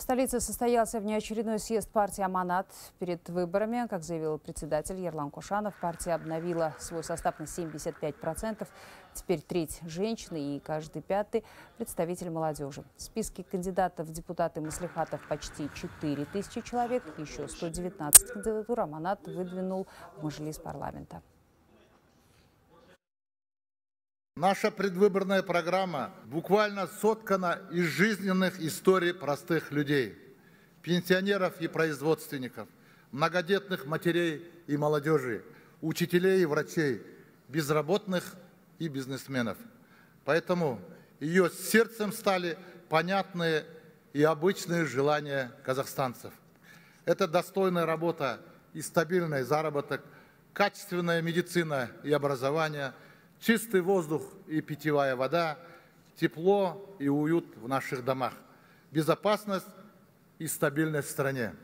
В столице состоялся внеочередной съезд партии «Аманат». Перед выборами, как заявил председатель Ерлан Кушанов, партия обновила свой состав на 75%. Теперь треть женщины и каждый пятый представитель молодежи. В списке кандидатов в депутаты Маслихатов почти 4 тысячи человек. Еще 119 кандидатур «Аманат» выдвинул в Мажилис парламента. Наша предвыборная программа буквально соткана из жизненных историй простых людей, пенсионеров и производственников, многодетных матерей и молодежи, учителей и врачей, безработных и бизнесменов. Поэтому ее сердцем стали понятные и обычные желания казахстанцев. Это достойная работа и стабильный заработок, качественная медицина и образование – чистый воздух и питьевая вода, тепло и уют в наших домах, безопасность и стабильность в стране.